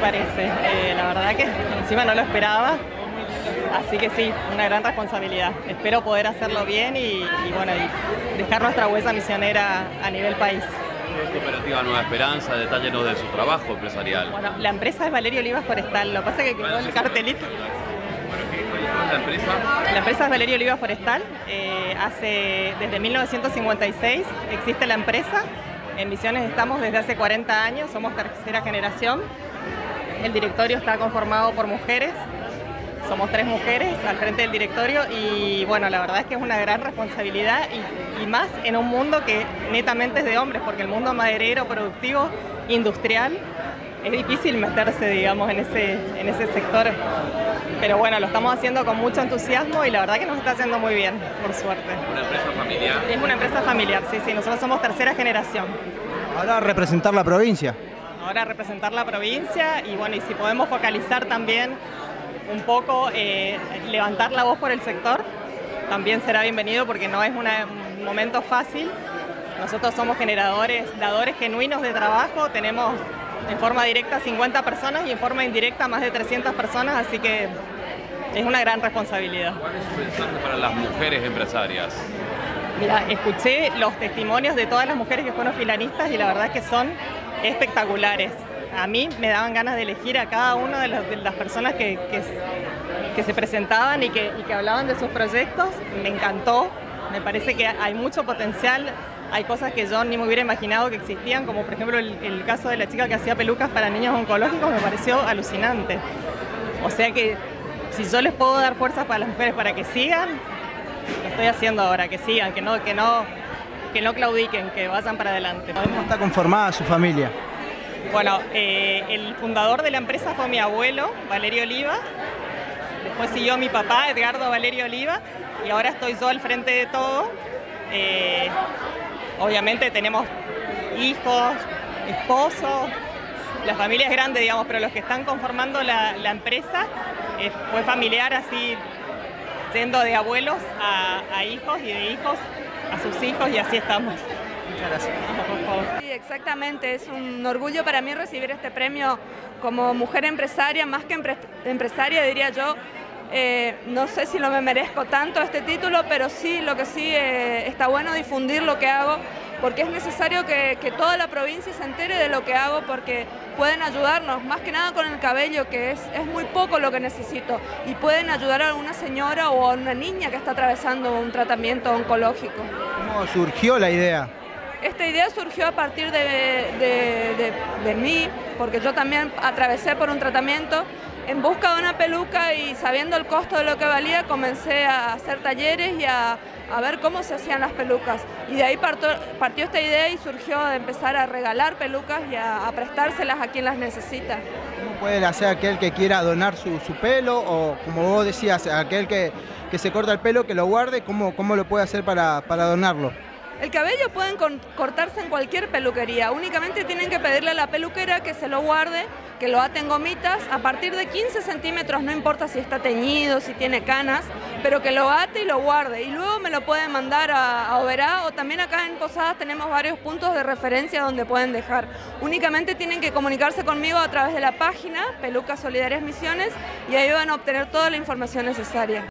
parece. Eh, la verdad que encima no lo esperaba. Así que sí, una gran responsabilidad. Espero poder hacerlo bien y, bueno, y dejar nuestra huella misionera a nivel país. Cooperativa Nueva Esperanza, detallenos de su trabajo empresarial. Bueno, la empresa es Valerio Olivas Forestal, lo que pasa es que quedó el cartelito. la empresa? La empresa es Valerio Olivas Forestal, eh, hace, desde 1956 existe la empresa, en Misiones estamos desde hace 40 años, somos tercera generación, el directorio está conformado por mujeres, somos tres mujeres al frente del directorio y bueno, la verdad es que es una gran responsabilidad y, más en un mundo que netamente es de hombres, porque el mundo maderero, productivo, industrial, es difícil meterse, digamos, en ese, en ese sector. Pero bueno, lo estamos haciendo con mucho entusiasmo y la verdad que nos está haciendo muy bien, por suerte. ¿Una empresa familiar? Es una empresa familiar, sí, sí, nosotros somos tercera generación. Ahora representar la provincia. Ahora representar la provincia y bueno, y si podemos focalizar también un poco eh, levantar la voz por el sector, también será bienvenido porque no es un momento fácil. Nosotros somos generadores, dadores genuinos de trabajo, tenemos en forma directa 50 personas y en forma indirecta más de 300 personas, así que es una gran responsabilidad. ¿Cuál es su mensaje para las mujeres empresarias? Mira, escuché los testimonios de todas las mujeres que fueron filanistas y la verdad es que son espectaculares a mí me daban ganas de elegir a cada una de, las personas que, que, se presentaban y que, que hablaban de sus proyectos. Me encantó, me parece que hay mucho potencial, hay cosas que yo ni me hubiera imaginado que existían, como por ejemplo el, caso de la chica que hacía pelucas para niños oncológicos, me pareció alucinante. O sea que si yo les puedo dar fuerzas para las mujeres para que sigan, lo estoy haciendo ahora, que sigan, que no, que no, que no claudiquen, que vayan para adelante. ¿Cómo está conformada su familia? Bueno, eh, el fundador de la empresa fue mi abuelo, Valerio Oliva. Después siguió mi papá, Edgardo Valerio Oliva. Y ahora estoy yo al frente de todo. Eh, obviamente tenemos hijos, esposos. La familia es grande, digamos, pero los que están conformando la, empresa eh, fue familiar así, yendo de abuelos a hijos y de hijos a sus hijos y así estamos. Sí, exactamente, es un orgullo para mí recibir este premio como mujer empresaria, más que empresaria diría yo. Eh, no sé si lo me merezco tanto este título, pero sí, lo que sí eh, está bueno difundir lo que hago, porque es necesario que, toda la provincia se entere de lo que hago, porque pueden ayudarnos, más que nada con el cabello, que es, es muy poco lo que necesito, y pueden ayudar a una señora o a una niña que está atravesando un tratamiento oncológico. ¿Cómo surgió la idea? Esta idea surgió a partir de, mí, porque yo también atravesé por un tratamiento en busca de una peluca y sabiendo el costo de lo que valía, comencé a hacer talleres y a, ver cómo se hacían las pelucas. Y de ahí partió, esta idea y surgió de empezar a regalar pelucas y a, prestárselas a quien las necesita. ¿Cómo puede hacer aquel que quiera donar su, pelo o, como vos decías, aquel que, se corta el pelo, que lo guarde, cómo, cómo lo puede hacer para donarlo? El cabello pueden cortarse en cualquier peluquería, únicamente tienen que pedirle a la peluquera que se lo guarde, que lo aten gomitas, a partir de 15 centímetros, no importa si está teñido, si tiene canas, pero que lo ate y lo guarde. Y luego me lo pueden mandar a, Oberá o también acá en Posadas tenemos varios puntos de referencia donde pueden dejar. Únicamente tienen que comunicarse conmigo a través de la página Pelucas Solidarias Misiones y ahí van a obtener toda la información necesaria.